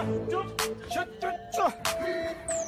ちょちょちょちょ